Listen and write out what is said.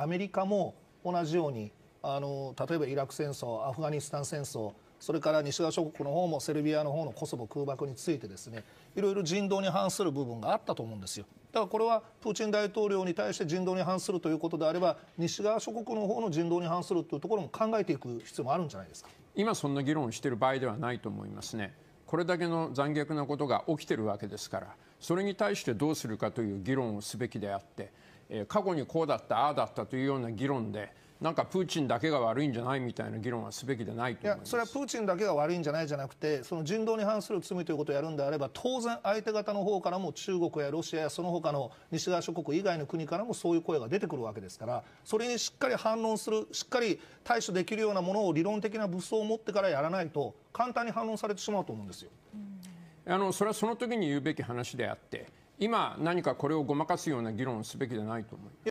アメリカも同じようにあの例えばイラク戦争アフガニスタン戦争それから西側諸国の方もセルビアの方のコソボ空爆についてですねいろいろ人道に反する部分があったと思うんですよ。だからこれはプーチン大統領に対して人道に反するということであれば西側諸国の方の人道に反するというところも考えていく必要もあるんじゃないですか今そんな議論をしている場合ではないと思いますね。これだけの残虐なことが起きているわけですからそれに対してどうするかという議論をすべきであって、過去にこうだったああだったというような議論でなんかプーチンだけが悪いんじゃないみたいな議論はすべきでないといやそれはプーチンだけが悪いんじゃないじゃなくてその人道に反する罪ということをやるんであれば当然相手方の方からも中国やロシアやその他の西側諸国以外の国からもそういう声が出てくるわけですからそれにしっかり反論するしっかり対処できるようなものを理論的な武装を持ってからやらないと簡単に反論されてしまうと思うんですよ。あのそれはその時に言うべき話であって今、何かこれをごまかすような議論をすべきではないと思います。